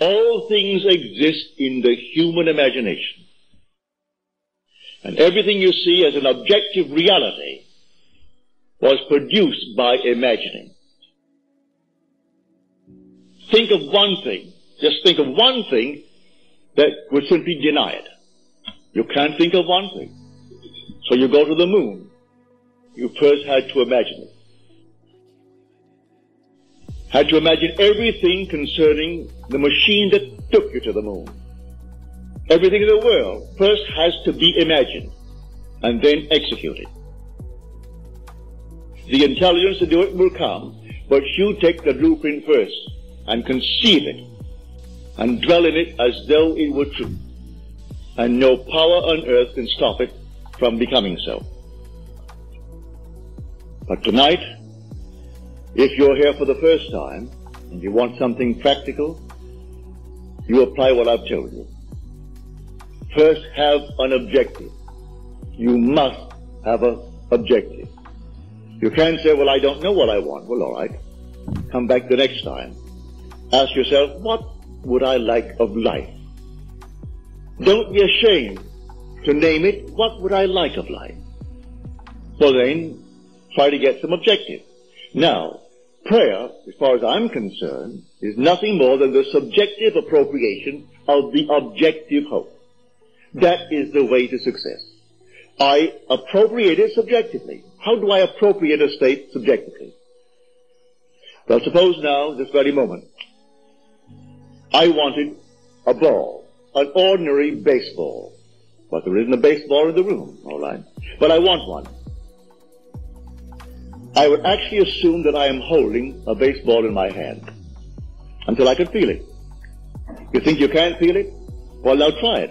All things exist in the human imagination. And everything you see as an objective reality was produced by imagining. Think of one thing, just think of one thing that would simply deny it. You can't think of one thing. So you go to the moon. You first had to imagine it. Had to imagine everything concerning the machine that took you to the moon. Everything in the world first has to be imagined and then executed. The intelligence to do it will come, but you take the blueprint first and conceive it and dwell in it as though it were true. And no power on earth can stop it from becoming so. But tonight, if you're here for the first time and you want something practical, you apply what I've told you. First, have an objective. You must have an objective. You can't say, well, I don't know what I want. Well, all right. Come back the next time. Ask yourself, what would I like of life? Don't be ashamed to name it, what would I like of life? Well then, try to get some objective. Now, prayer, as far as I'm concerned, is nothing more than the subjective appropriation of the objective hope. That is the way to success. I appropriate it subjectively. How do I appropriate a state subjectively? Well, suppose now, this very moment, I wanted a ball, an ordinary baseball. But there isn't a baseball in the room, all right? But I want one. I would actually assume that I am holding a baseball in my hand until I could feel it. You think you can't feel it? Well, now try it.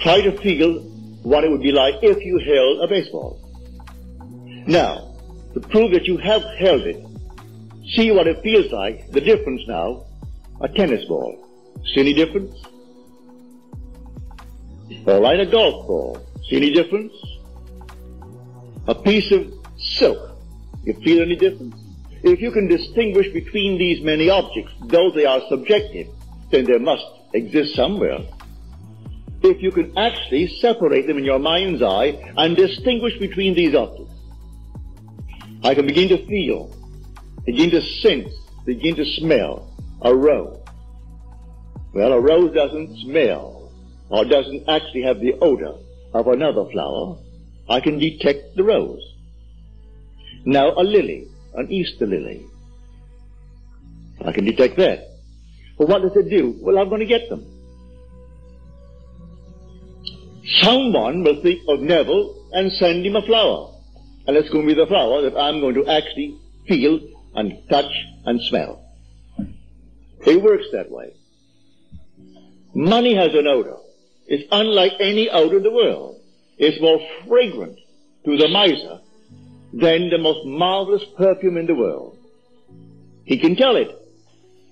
Try to feel what it would be like if you held a baseball. Now, to prove that you have held it, see what it feels like, the difference now, a tennis ball. See any difference? All right, a golf ball. See any difference? A piece of silk. You feel any difference? If you can distinguish between these many objects, though they are subjective, then they must exist somewhere. If you can actually separate them in your mind's eye and distinguish between these objects, I can begin to feel, begin to sense, begin to smell a rose. Well, a rose doesn't smell or doesn't actually have the odor of another flower. I can detect the rose. Now a lily, an Easter lily. I can detect that. Well, what does it do? Well, I'm going to get them. Someone will think of Neville and send him a flower. And it's going to be the flower that I'm going to actually feel and touch and smell. It works that way. Money has an odor. It's unlike any odor in the world. It's more fragrant to the miser than the most marvelous perfume in the world. He can tell it.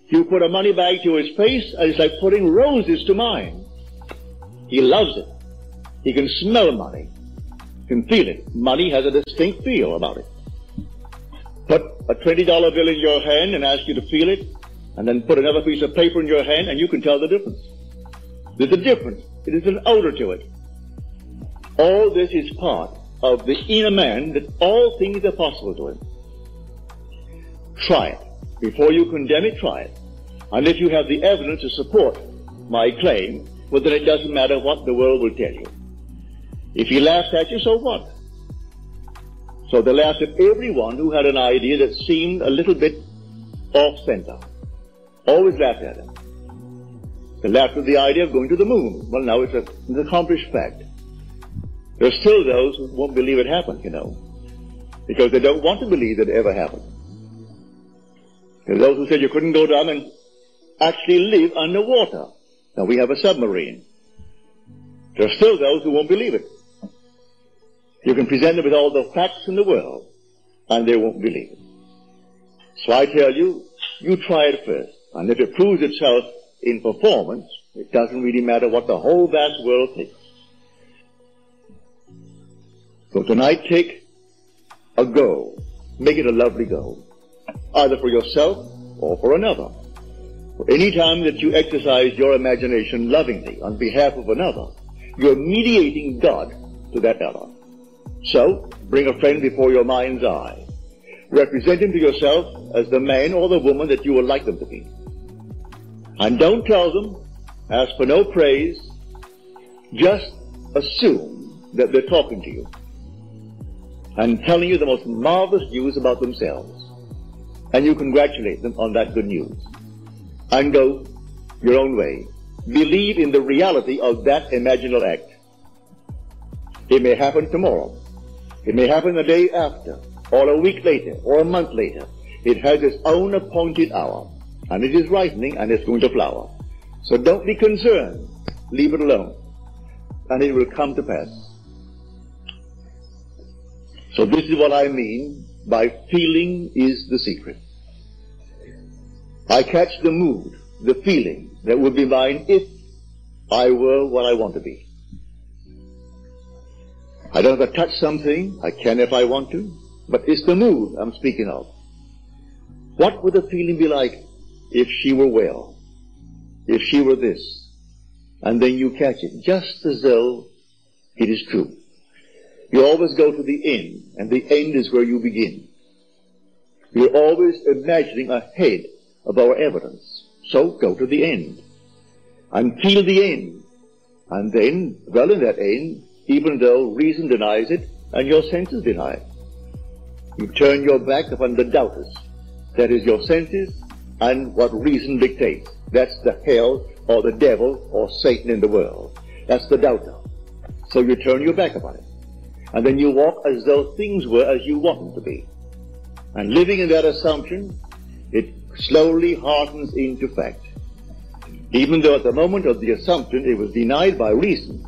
You put a money bag to his face, and it's like putting roses to mine. He loves it. He can smell money. Can feel it. Money has a distinct feel about it. Put a $20 bill in your hand and ask you to feel it, and then put another piece of paper in your hand, and you can tell the difference. There's a difference. It is an odor to it. All this is part of the inner man that all things are possible to him. Try it. Before you condemn it, try it. And if you have the evidence to support my claim, well then it doesn't matter what the world will tell you. If he laughs at you, so what? So they laughed at everyone who had an idea that seemed a little bit off center. Always laughed at him. They laughed at the idea of going to the moon. Well, now it's, a, an accomplished fact. There are still those who won't believe it happened, you know, because they don't want to believe that it ever happened. There are those who said you couldn't go down and actually live underwater. Now we have a submarine. There are still those who won't believe it. You can present them with all the facts in the world, and they won't believe it. So I tell you, you try it first. And if it proves itself in performance, it doesn't really matter what the whole vast world thinks. So tonight take a goal. Make it a lovely goal. Either for yourself or for another. Any time that you exercise your imagination lovingly on behalf of another, you're mediating God to that other. So, bring a friend before your mind's eye. Represent him to yourself as the man or the woman that you would like them to be. And don't tell them, ask for no praise, just assume that they're talking to you and telling you the most marvelous news about themselves. And you congratulate them on that good news. And go your own way. Believe in the reality of that imaginal act. It may happen tomorrow. It may happen the day after, or a week later, or a month later. It has its own appointed hour, and it is ripening and it's going to flower. So don't be concerned. Leave it alone, and it will come to pass. So this is what I mean by feeling is the secret. I catch the mood, the feeling that would be mine if I were what I want to be. I don't have to touch something. I can if I want to. But it's the mood I'm speaking of. What would the feeling be like if she were well? If she were this? And then you catch it, just as though it is true. You always go to the end, and the end is where you begin. We're always imagining ahead of our evidence. So go to the end. And feel the end. And then, dwell in that end, even though reason denies it and your senses deny it. You turn your back upon the doubters. That is your senses and what reason dictates. That's the hell or the devil or Satan in the world. That's the doubter. So you turn your back upon it. And then you walk as though things were as you want them to be. And living in that assumption, it slowly hardens into fact. Even though at the moment of the assumption it was denied by reason,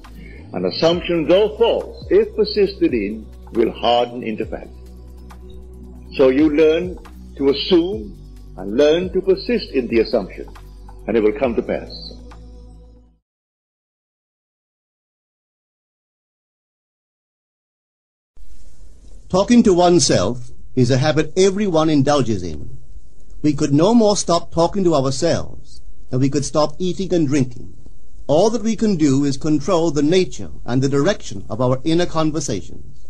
an assumption, though false, if persisted in, will harden into fact. So you learn to assume and learn to persist in the assumption, and it will come to pass. Talking to oneself is a habit everyone indulges in. We could no more stop talking to ourselves than we could stop eating and drinking. All that we can do is control the nature and the direction of our inner conversations.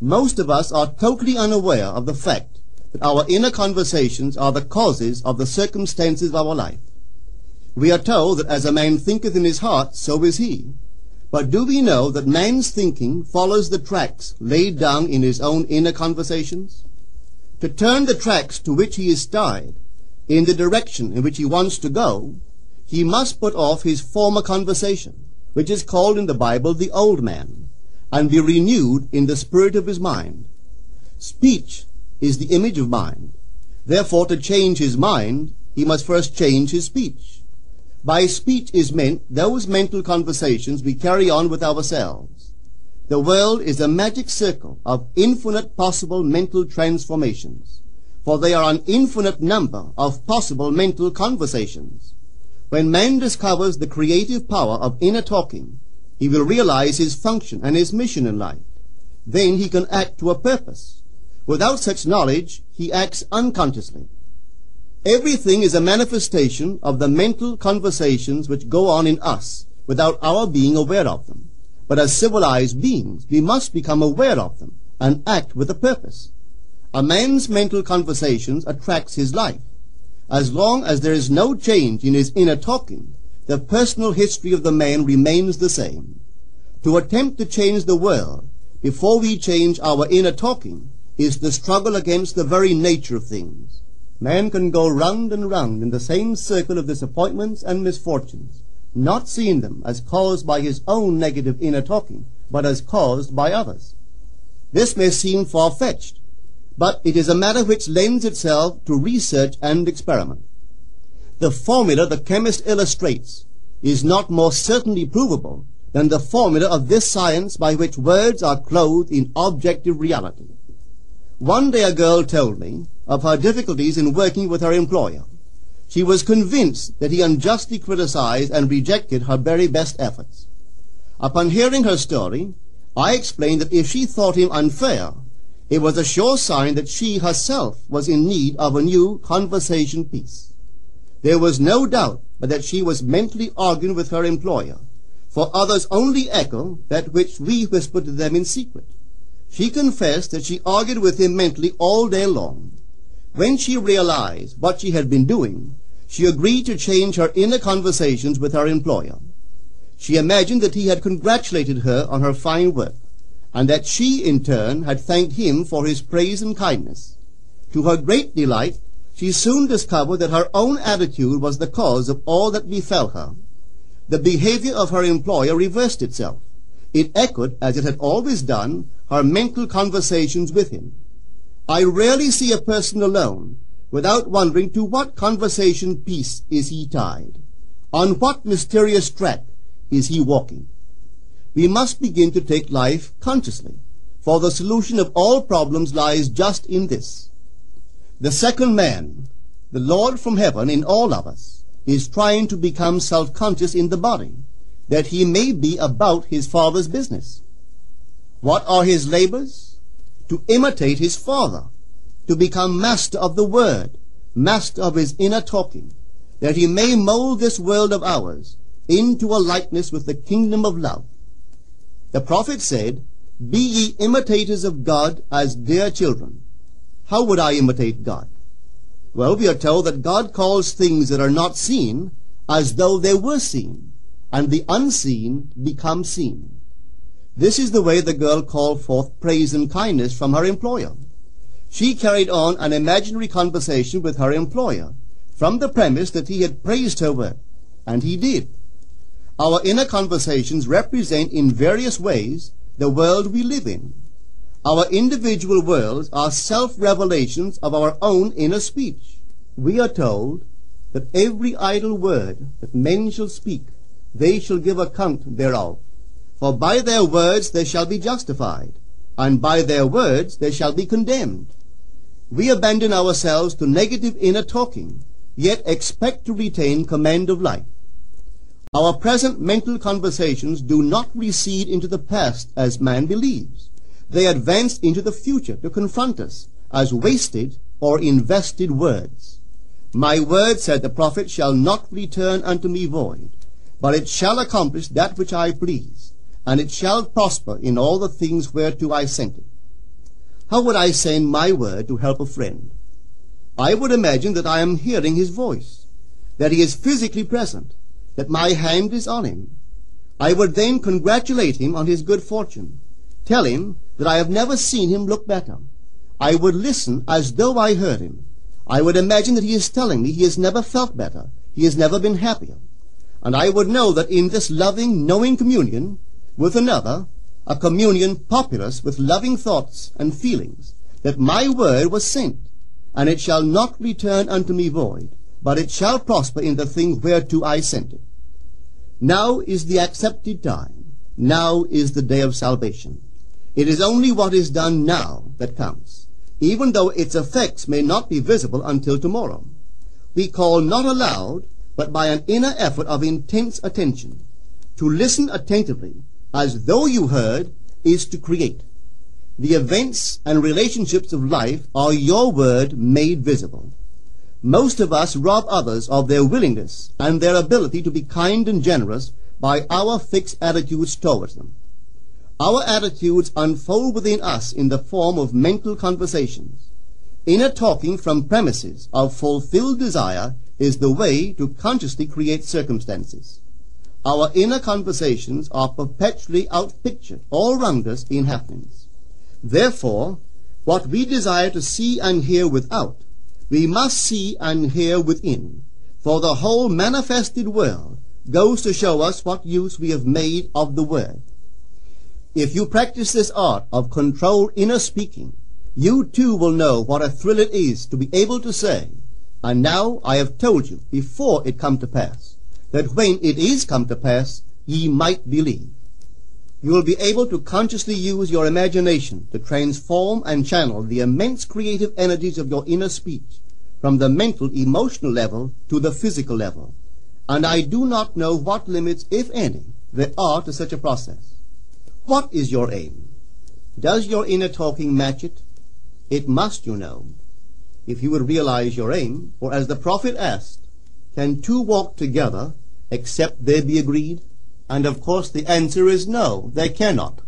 Most of us are totally unaware of the fact that our inner conversations are the causes of the circumstances of our life. We are told that as a man thinketh in his heart, so is he. But do we know that man's thinking follows the tracks laid down in his own inner conversations? To turn the tracks to which he is tied in the direction in which he wants to go he must put off his former conversation, which is called in the Bible the old man, and be renewed in the spirit of his mind. Speech is the image of mind. Therefore, to change his mind, he must first change his speech. By speech is meant those mental conversations we carry on with ourselves. The world is a magic circle of infinite possible mental transformations, for there are an infinite number of possible mental conversations. When man discovers the creative power of inner talking, he will realize his function and his mission in life. Then he can act to a purpose. Without such knowledge, he acts unconsciously. Everything is a manifestation of the mental conversations which go on in us without our being aware of them. But as civilized beings, we must become aware of them and act with a purpose. A man's mental conversations attracts his life. As long as there is no change in his inner talking, the personal history of the man remains the same. To attempt to change the world before we change our inner talking is the struggle against the very nature of things. Man can go round and round in the same circle of disappointments and misfortunes, not seeing them as caused by his own negative inner talking, but as caused by others. This may seem far-fetched, but it is a matter which lends itself to research and experiment. The formula the chemist illustrates is not more certainly provable than the formula of this science by which words are clothed in objective reality. One day a girl told me of her difficulties in working with her employer. She was convinced that he unjustly criticized and rejected her very best efforts. Upon hearing her story, I explained that if she thought him unfair, it was a sure sign that she herself was in need of a new conversation piece. There was no doubt but that she was mentally arguing with her employer, for others only echo that which we whisper to them in secret. She confessed that she argued with him mentally all day long. When she realized what she had been doing, she agreed to change her inner conversations with her employer. She imagined that he had congratulated her on her fine work, and that she, in turn, had thanked him for his praise and kindness. To her great delight, she soon discovered that her own attitude was the cause of all that befell her. The behavior of her employer reversed itself. It echoed, as it had always done, her mental conversations with him. I rarely see a person alone without wondering to what conversation piece is he tied, on what mysterious track is he walking. We must begin to take life consciously, for the solution of all problems lies just in this. The second man, the Lord from heaven in all of us, is trying to become self-conscious in the body, that he may be about his Father's business. What are his labors? To imitate his Father, to become master of the Word, master of his inner talking, that he may mold this world of ours into a likeness with the kingdom of love. The prophet said, Be ye imitators of God as dear children. How would I imitate God? Well, we are told that God calls things that are not seen as though they were seen, and the unseen become seen. This is the way the girl called forth praise and kindness from her employer. She carried on an imaginary conversation with her employer from the premise that he had praised her work, and he did. Our inner conversations represent in various ways the world we live in. Our individual worlds are self-revelations of our own inner speech. We are told that every idle word that men shall speak, they shall give account thereof. For by their words they shall be justified, and by their words they shall be condemned. We abandon ourselves to negative inner talking, yet expect to retain command of life. Our present mental conversations do not recede into the past as man believes. They advance into the future to confront us as wasted or invested words. My word, said the prophet, shall not return unto me void, but it shall accomplish that which I please, and it shall prosper in all the things whereto I sent it. How would I send my word to help a friend? I would imagine that I am hearing his voice, that he is physically present, that my hand is on him. I would then congratulate him on his good fortune, tell him that I have never seen him look better. I would listen as though I heard him. I would imagine that he is telling me he has never felt better, he has never been happier. And I would know that in this loving, knowing communion with another, a communion populous with loving thoughts and feelings, that my word was sent, and it shall not return unto me void, but it shall prosper in the thing whereto I sent it. Now is the accepted time. Now is the day of salvation. It is only what is done now that counts, even though its effects may not be visible until tomorrow. We call not aloud, but by an inner effort of intense attention. To listen attentively, as though you heard, is to create. The events and relationships of life are your word made visible. Most of us rob others of their willingness and their ability to be kind and generous by our fixed attitudes towards them. Our attitudes unfold within us in the form of mental conversations. Inner talking from premises of fulfilled desire is the way to consciously create circumstances. Our inner conversations are perpetually outpictured all round us in happenings. Therefore, what we desire to see and hear without, we must see and hear within, for the whole manifested world goes to show us what use we have made of the word. If you practice this art of controlled inner speaking, you too will know what a thrill it is to be able to say, and now I have told you before it come to pass, that when it is come to pass, ye might believe. You will be able to consciously use your imagination to transform and channel the immense creative energies of your inner speech from the mental, emotional level to the physical level. And I do not know what limits, if any, there are to such a process. What is your aim? Does your inner talking match it? It must, you know. If you would realize your aim, for as the prophet asked, Can two walk together except they be agreed? And of course the answer is no, they cannot.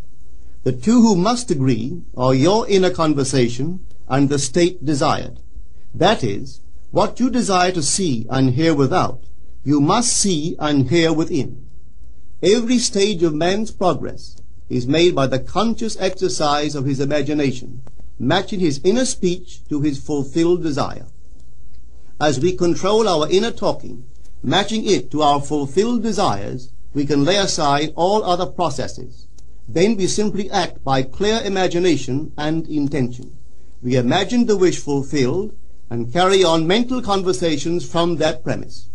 The two who must agree are your inner conversation and the state desired. That is, what you desire to see and hear without, you must see and hear within. Every stage of man's progress is made by the conscious exercise of his imagination, matching his inner speech to his fulfilled desire. As we control our inner talking, matching it to our fulfilled desires, we can lay aside all other processes. Then we simply act by clear imagination and intention. We imagine the wish fulfilled and carry on mental conversations from that premise.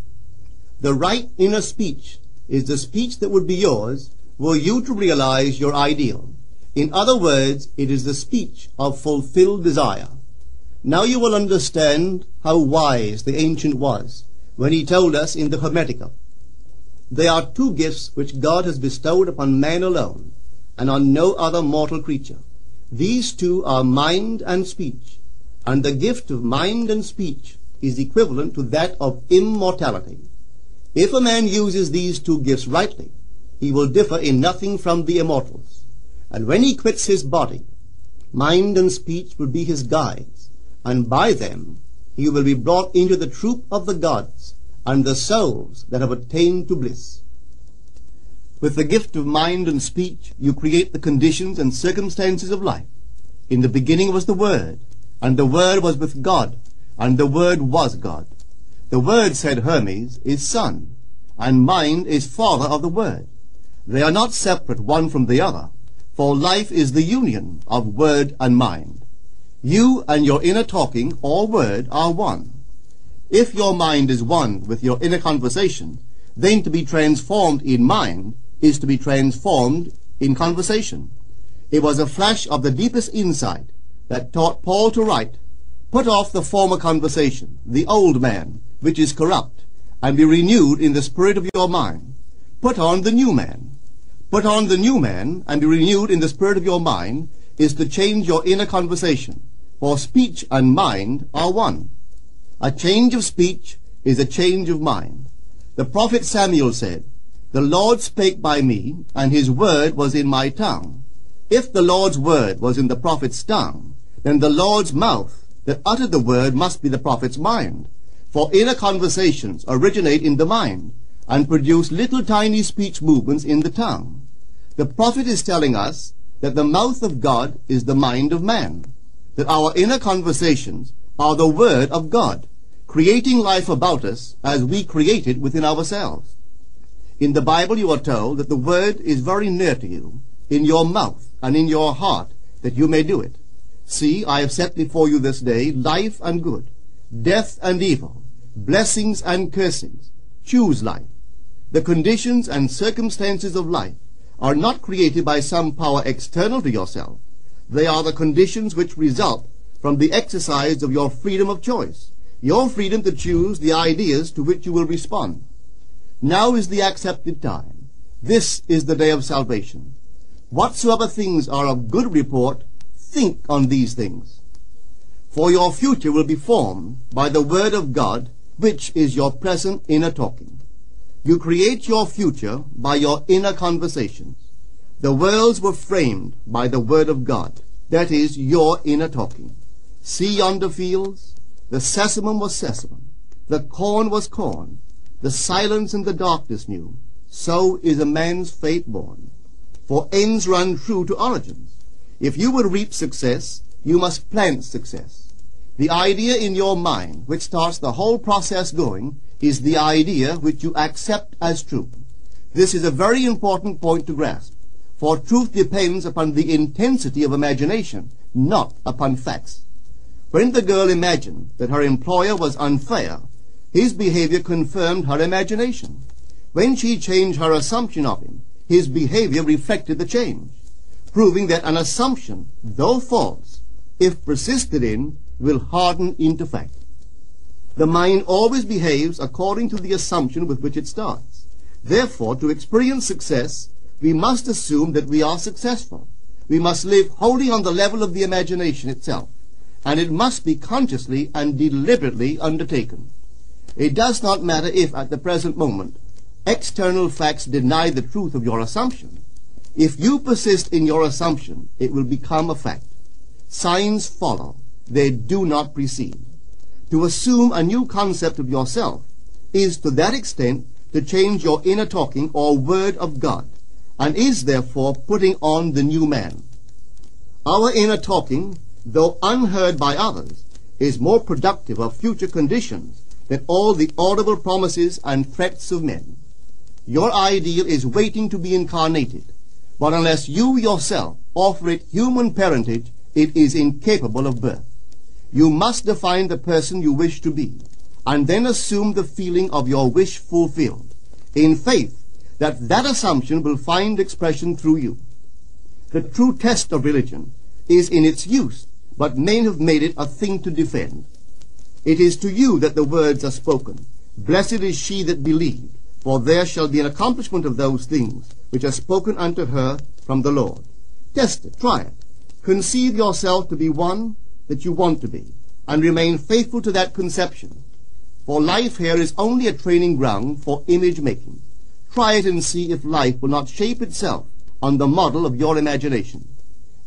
The right inner speech is the speech that would be yours were you to realize your ideal. In other words, it is the speech of fulfilled desire. Now you will understand how wise the ancient was when he told us in the Hermetica, there are two gifts which God has bestowed upon man alone, and on no other mortal creature. These two are mind and speech, and the gift of mind and speech is equivalent to that of immortality. If a man uses these two gifts rightly, he will differ in nothing from the immortals. And when he quits his body, mind and speech will be his guides, and by them you will be brought into the troop of the gods and the souls that have attained to bliss. With the gift of mind and speech, you create the conditions and circumstances of life. In the beginning was the Word, and the Word was with God, and the Word was God. The Word, said Hermes, is Son, and mind is Father of the Word. They are not separate one from the other, for life is the union of word and mind. You and your inner talking or word are one. If your mind is one with your inner conversation, then to be transformed in mind is to be transformed in conversation. It was a flash of the deepest insight that taught Paul to write, Put off the former conversation, the old man, which is corrupt, and be renewed in the spirit of your mind. Put on the new man, Put on the new man and be renewed in the spirit of your mind is to change your inner conversation, for speech and mind are one. A change of speech is a change of mind. The prophet Samuel said, The Lord spake by me, and his word was in my tongue. If the Lord's word was in the prophet's tongue, then the Lord's mouth that uttered the word must be the prophet's mind. For inner conversations originate in the mind, and produce little tiny speech movements in the tongue. The prophet is telling us that the mouth of God is the mind of man, that our inner conversations are the word of God, creating life about us as we create it within ourselves. In the Bible you are told that the word is very near to you, in your mouth and in your heart, that you may do it. See, I have set before you this day life and good, death and evil, blessings and cursings. Choose life. The conditions and circumstances of life are not created by some power external to yourself. They are the conditions which result from the exercise of your freedom of choice, your freedom to choose the ideas to which you will respond. Now is the accepted time. This is the day of salvation. Whatsoever things are of good report, think on these things. For your future will be formed by the word of God, which is your present inner talking. You create your future by your inner conversations. The worlds were framed by the Word of God. That is your inner talking. See yonder fields? The sesamum was sesamum. The corn was corn. The silence and the darkness knew. So is a man's fate born. For ends run true to origins. If you would reap success, you must plant success. The idea in your mind, which starts the whole process going, is the idea which you accept as true. This is a very important point to grasp, for truth depends upon the intensity of imagination, not upon facts. When the girl imagined that her employer was unfair, his behavior confirmed her imagination. When she changed her assumption of him, his behavior reflected the change, proving that an assumption, though false, if persisted in, will harden into fact. The mind always behaves according to the assumption with which it starts. Therefore, to experience success, we must assume that we are successful. We must live wholly on the level of the imagination itself, and it must be consciously and deliberately undertaken. It does not matter if, at the present moment, external facts deny the truth of your assumption. If you persist in your assumption, it will become a fact. Signs follow. They do not precede. To assume a new concept of yourself is to that extent to change your inner talking or word of God, and is therefore putting on the new man. Our inner talking, though unheard by others, is more productive of future conditions than all the audible promises and threats of men. Your ideal is waiting to be incarnated, but unless you yourself offer it human parentage, it is incapable of birth. You must define the person you wish to be, and then assume the feeling of your wish fulfilled, in faith that that assumption will find expression through you. The true test of religion is in its use, but men have made it a thing to defend. It is to you that the words are spoken. Blessed is she that believed, for there shall be an accomplishment of those things which are spoken unto her from the Lord. Test it, try it. Conceive yourself to be one that you want to be, and remain faithful to that conception. For life here is only a training ground for image making. Try it and see if life will not shape itself on the model of your imagination.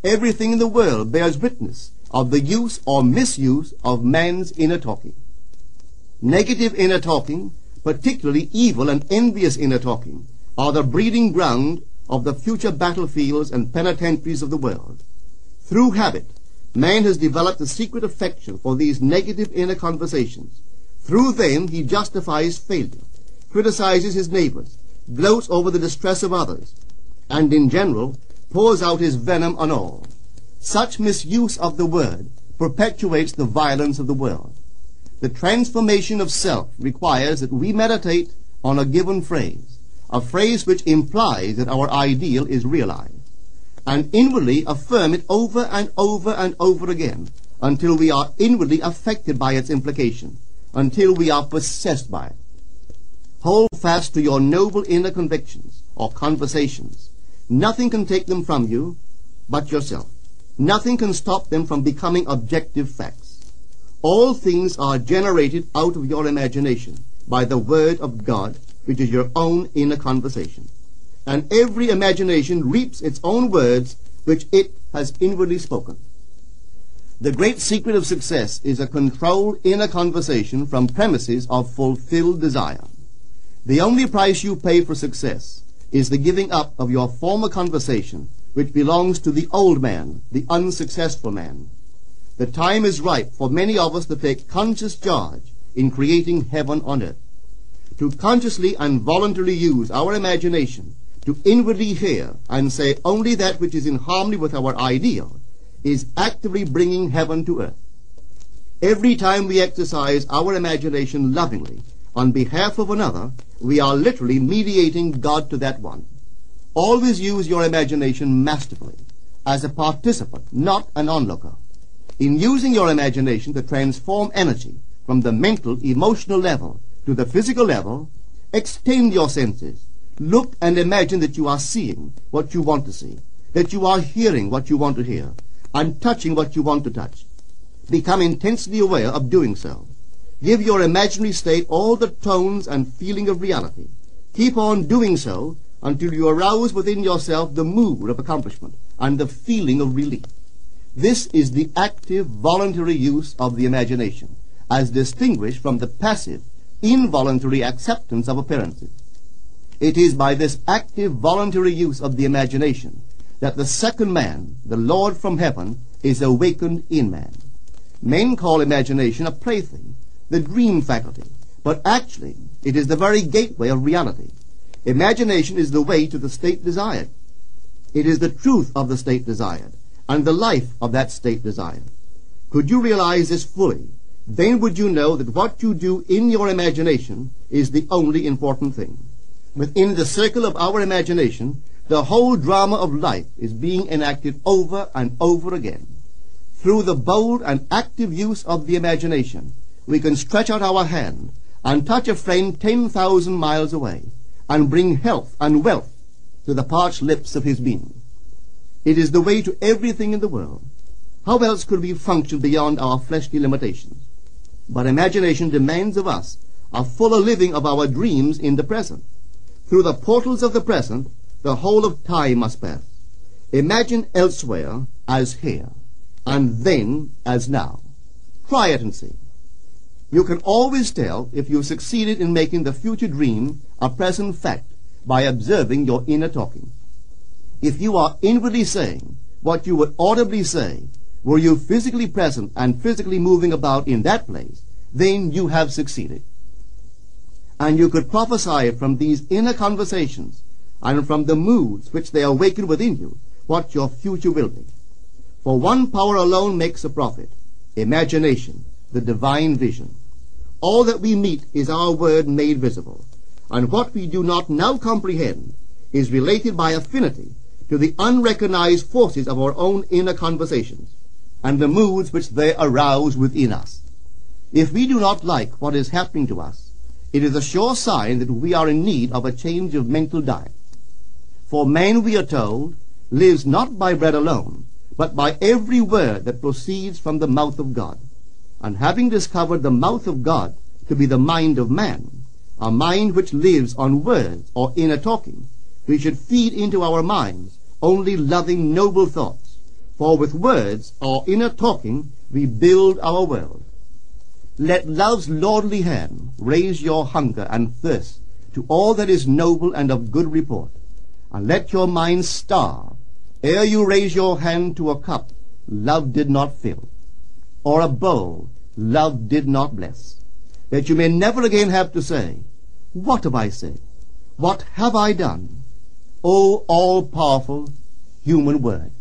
Everything in the world bears witness of the use or misuse of man's inner talking. Negative inner talking, particularly evil and envious inner talking, are the breeding ground of the future battlefields and penitentiaries of the world. Through habit, man has developed a secret affection for these negative inner conversations. Through them he justifies failure, criticizes his neighbors, gloats over the distress of others, and in general pours out his venom on all. Such misuse of the word perpetuates the violence of the world. The transformation of self requires that we meditate on a given phrase, a phrase which implies that our ideal is realized, and inwardly affirm it over and over and over again until we are inwardly affected by its implication, until we are possessed by it. Fast to your noble inner convictions or conversations. Nothing can take them from you but yourself. Nothing can stop them from becoming objective facts. All things are generated out of your imagination by the Word of God, which is your own inner conversation. And every imagination reaps its own words, which it has inwardly spoken. The great secret of success is a controlled inner conversation from premises of fulfilled desire. The only price you pay for success is the giving up of your former conversation which belongs to the old man, the unsuccessful man. The time is ripe for many of us to take conscious charge in creating heaven on earth. To consciously and voluntarily use our imagination to inwardly hear and say only that which is in harmony with our ideal is actively bringing heaven to earth. Every time we exercise our imagination lovingly on behalf of another, we are literally mediating God to that one. Always use your imagination masterfully, as a participant, not an onlooker. In using your imagination to transform energy from the mental, emotional level to the physical level, extend your senses. Look and imagine that you are seeing what you want to see, that you are hearing what you want to hear, and touching what you want to touch. Become intensely aware of doing so. Give your imaginary state all the tones and feeling of reality. Keep on doing so until you arouse within yourself the mood of accomplishment and the feeling of relief. This is the active, voluntary use of the imagination, as distinguished from the passive, involuntary acceptance of appearances. It is by this active, voluntary use of the imagination that the second man, the Lord from heaven, is awakened in man. Men call imagination a plaything, the dream faculty, but actually it is the very gateway of reality. Imagination is the way to the state desired. It is the truth of the state desired and the life of that state desired. Could you realize this fully, then would you know that what you do in your imagination is the only important thing. Within the circle of our imagination, the whole drama of life is being enacted over and over again. Through the bold and active use of the imagination, we can stretch out our hand and touch a friend 10,000 miles away and bring health and wealth to the parched lips of his being. It is the way to everything in the world. How else could we function beyond our fleshly limitations? But imagination demands of us a fuller living of our dreams in the present. Through the portals of the present, the whole of time must pass. Imagine elsewhere as here, and then as now. Try it and see. You can always tell if you've succeeded in making the future dream a present fact by observing your inner talking. If you are inwardly saying what you would audibly say were you physically present and physically moving about in that place, then you have succeeded. And you could prophesy from these inner conversations and from the moods which they awaken within you what your future will be. For one power alone makes a prophet, imagination, the divine vision. All that we meet is our word made visible, and what we do not now comprehend is related by affinity to the unrecognized forces of our own inner conversations and the moods which they arouse within us. If we do not like what is happening to us, it is a sure sign that we are in need of a change of mental diet. For man, we are told, lives not by bread alone, but by every word that proceeds from the mouth of God. And having discovered the mouth of God to be the mind of man, a mind which lives on words or inner talking, we should feed into our minds only loving noble thoughts. For with words or inner talking we build our world. Let love's lordly hand raise your hunger and thirst to all that is noble and of good report, and let your mind starve ere you raise your hand to a cup love did not fill, or a bowl love did not bless, that you may never again have to say, What have I said? What have I done? O all-powerful human word.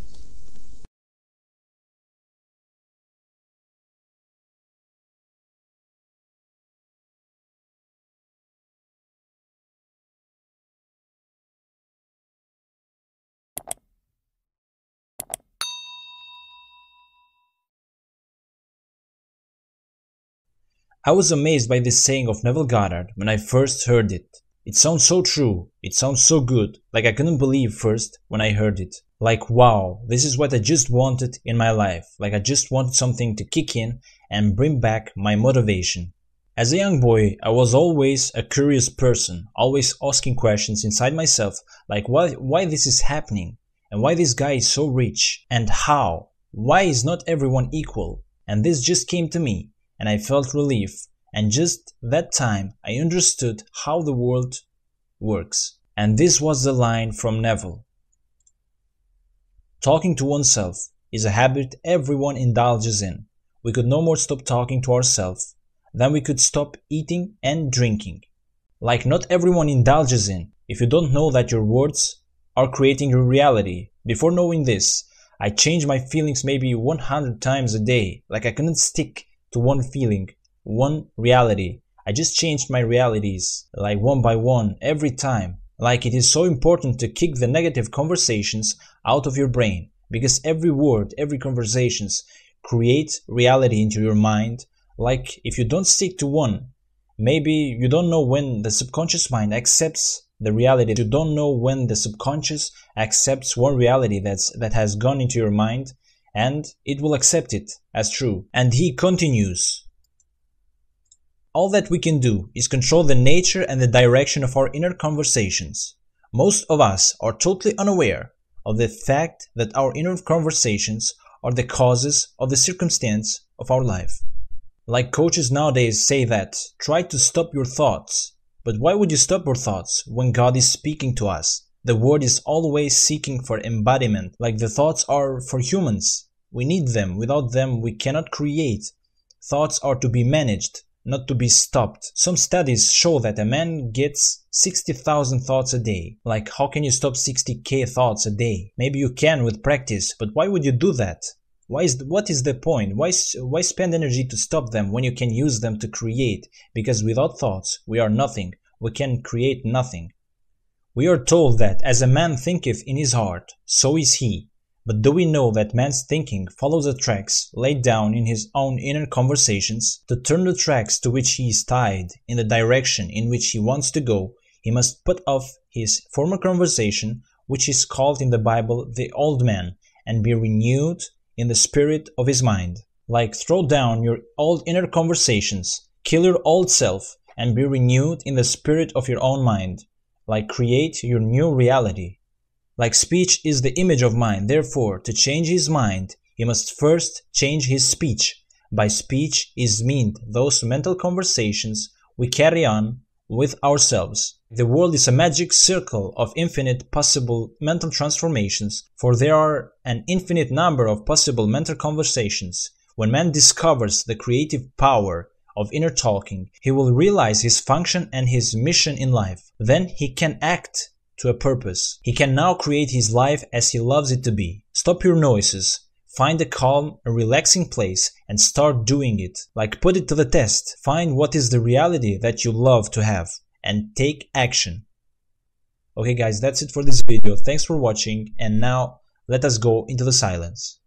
I was amazed by this saying of Neville Goddard when I first heard it. It sounds so true, it sounds so good, like I couldn't believe first when I heard it. Like wow, this is what I just wanted in my life, like I just wanted something to kick in and bring back my motivation. As a young boy, I was always a curious person, always asking questions inside myself, like why, why this is happening, and why this guy is so rich, and how, why is not everyone equal, and this just came to me, and I felt relief. And just that time I understood how the world works. And this was the line from Neville. Talking to oneself is a habit everyone indulges in. We could no more stop talking to ourselves than we could stop eating and drinking. Like not everyone indulges in, if you don't know that your words are creating your reality. Before knowing this, I changed my feelings maybe 100 times a day, like I couldn't stick to one feeling, one reality. I just changed my realities, like one by one, every time. Like it is so important to kick the negative conversations out of your brain, because every word, every conversations create reality into your mind. Like if you don't stick to one, maybe you don't know when the subconscious mind accepts the reality. You don't know when the subconscious accepts one reality that's that has gone into your mind and it will accept it as true. And he continues. All that we can do is control the nature and the direction of our inner conversations. Most of us are totally unaware of the fact that our inner conversations are the causes of the circumstance of our life. Like coaches nowadays say that, try to stop your thoughts. But why would you stop your thoughts when God is speaking to us? The word is always seeking for embodiment, like the thoughts are for humans. We need them. Without them, we cannot create. Thoughts are to be managed, not to be stopped. Some studies show that a man gets 60,000 thoughts a day. Like, how can you stop 60k thoughts a day? Maybe you can with practice, but why would you do that? Why is, what is the point? Why, why spend energy to stop them when you can use them to create? Because without thoughts, we are nothing. We can create nothing. We are told that as a man thinketh in his heart, so is he. But do we know that man's thinking follows the tracks laid down in his own inner conversations? To turn the tracks to which he is tied in the direction in which he wants to go, he must put off his former conversation, which is called in the Bible the old man, and be renewed in the spirit of his mind. Like throw down your old inner conversations, kill your old self, and be renewed in the spirit of your own mind. Like create your new reality. Like speech is the image of mind, therefore, to change his mind, he must first change his speech. By speech is meant those mental conversations we carry on with ourselves. The world is a magic circle of infinite possible mental transformations, for there are an infinite number of possible mental conversations. When man discovers the creative power of inner talking, he will realize his function and his mission in life. Then he can act to a purpose. He can now create his life as he loves it to be. Stop your noises. Find a calm, a relaxing place and start doing it. Like put it to the test. Find what is the reality that you love to have and take action. Okay guys, that's it for this video. Thanks for watching and now let us go into the silence.